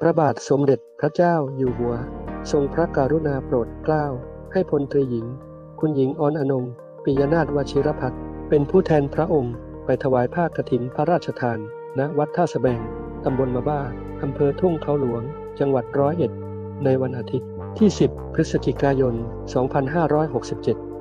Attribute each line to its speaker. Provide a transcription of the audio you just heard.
Speaker 1: พระบาทสมเด็จพระเจ้าอยู่หัว ทรงพระกรุณาโปรดเกล้า ให้พลตรีหญิง คุณหญิงออนอนงปิยนาถวชิรพัฒน์เป็นผู้แทนพระองค์ ไปถวายผ้ากฐินพระราชทาน ณวัดท่าสแบงตำบลมาบ้าอำเภอทุ่งเขาหลวง จังหวัดร้อยเอ็ด ในวันอาทิตย์ที่ 10 พฤศจิกายน 2567